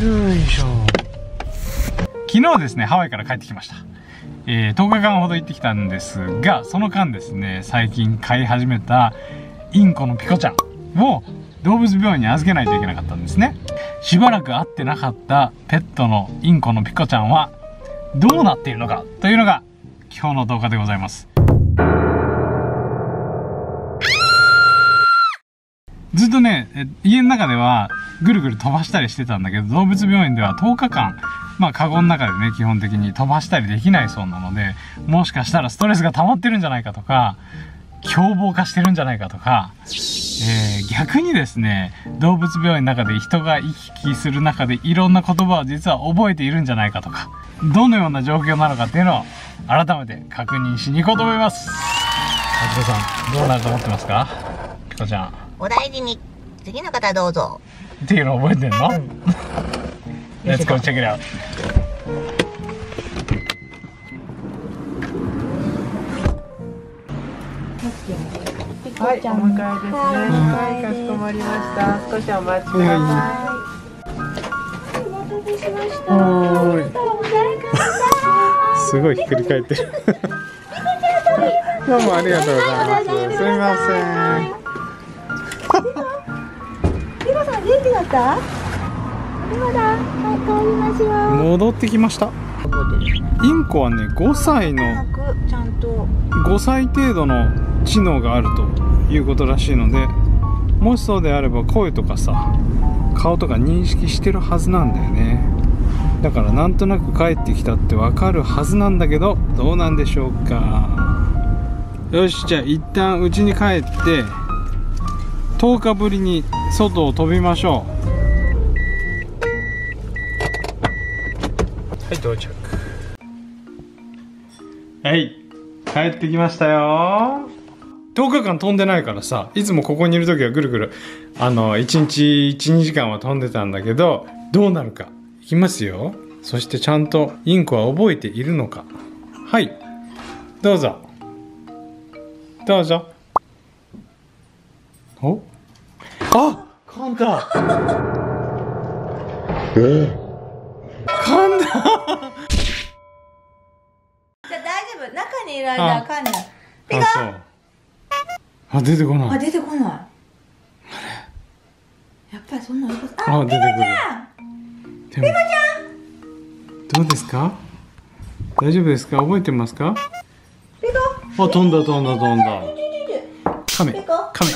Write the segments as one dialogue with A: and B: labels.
A: よいしょ。昨日ですねハワイから帰ってきました。えー、10日間ほど行ってきたんですがその間ですね最近飼い始めたインコのピコちゃんを動物病院に預けないといけなかったんですね。しばらく会ってなかったペットのインコのピコちゃんはどうなっているのかというのが今日の動画でございます。ずっとね家の中ではぐるぐる飛ばしたりしてたんだけど動物病院では10日間まあ、カゴの中でね、基本的に飛ばしたりできないそうなので、もしかしたらストレスが溜まってるんじゃないかとか、凶暴化してるんじゃないかとか、えー、逆にですね、動物病院の中で人が行き来する中でいろんな言葉を実は覚えているんじゃないかとか、どのような状況なのかっていうのを改めて確認しに行こうと思います。あきこさん、どうなると思ってますか？ピコちゃん。
B: お大事に。次の方どうぞ。
A: っていうの覚えてんの、Let's go check it out.
C: はい、お迎えですね。はい、かしこまりました。少しお待ちください。お待たせしました。
A: すごいひっくり返ってる。どうもありがとうございます。すみません。
B: 元気だった？
A: 戻ってきました。インコはね5歳の5歳程度の知能があるということらしいのでもしそうであれば声とかさ顔とか認識してるはずなんだよね。だからなんとなく帰ってきたってわかるはずなんだけどどうなんでしょうか。よしじゃあ一旦家に帰って10日ぶりに外を飛びましょう。はい到着。はい帰ってきましたよ。10日間飛んでないからさいつもここにいる時はぐるぐるあの1日12時間は飛んでたんだけどどうなるかいきますよ。そしてちゃんとインコは覚えているのか。はいどうぞ。どうぞお？あ！噛んだえ？噛んだじゃあ
B: 大丈夫？中にいる間噛んだピコ
A: あ出てこない。
B: あ出てこない。やっぱりそんな
A: あ出てくる
B: ピコちゃん！
A: どうですか？大丈夫ですか？覚えてますか？
B: ピコ。
A: あ飛んだ飛んだ飛んだ。カメ。カメ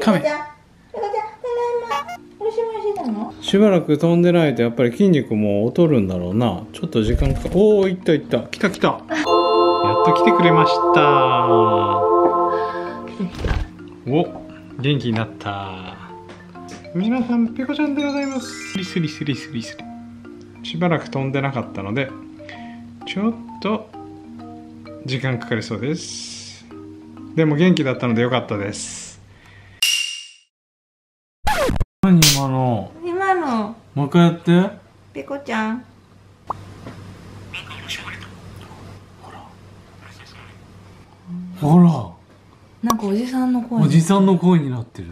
A: カメしばらく飛んでないとやっぱり筋肉も劣るんだろうな。ちょっと時間かおおいったいった。来た来た。やっと来てくれました。お元気になった。皆さんペコちゃんでございます。スリスリスリスリスリ。しばらく飛んでなかったのでちょっと時間かかりそうです。でも元気だったのでよかったです何今の
B: の
A: もう一回やって。
B: ペコちゃん。
A: ほら。
B: なんかおじさんの声。
A: おじさんの声になってる。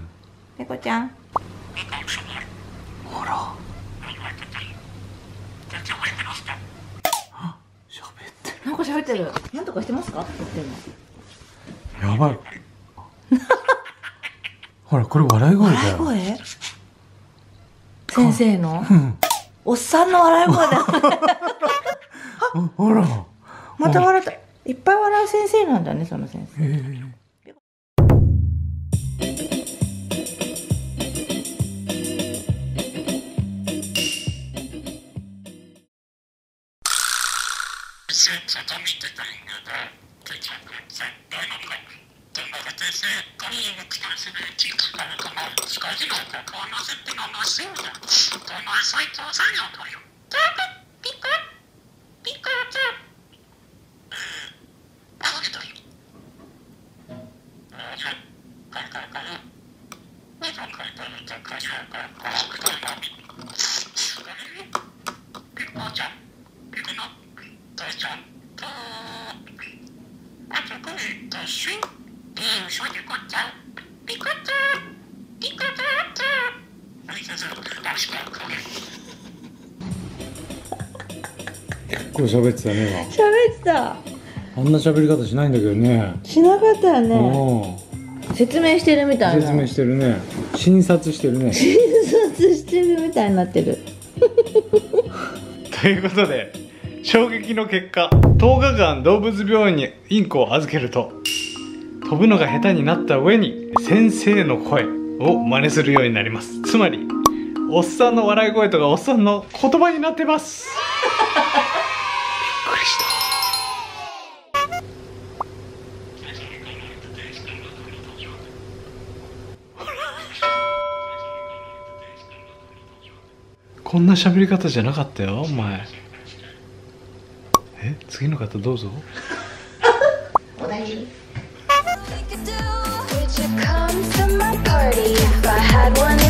B: ペコちゃん。
A: ほら。喋って
B: なんか喋ってる。なんとかしてますか？
A: やばい。ほらこれ笑い声だよ。
B: 笑い声？先生の、うん、おっさんの笑い声だ。
A: あら。
B: また笑った。いっぱい笑う先生なんだねその先生、え。ー
A: 工事の向こをの切符のマシンをこの浅
B: い調査業というピカピクピクピク倒れというあカこカとカ緒カ電カでカっカゃカピカッカ結
A: 構喋ってたね。
B: 喋ってた。
A: あんな喋り方しないんだけどね。
B: しなかったよね。説明してるみたいな。
A: 説明してるね。診察してるね。
B: 診察してるみたいになってる。
A: ということで衝撃の結果10日間動物病院にインコを預けると飛ぶのが下手になった上に先生の声。を真似するようになります。つまりおっさんの笑い声とかおっさんの言葉になってます。びっくりした。こんな喋り方じゃなかったよお前。え次の方どうぞ。
D: Would you come see if I had one.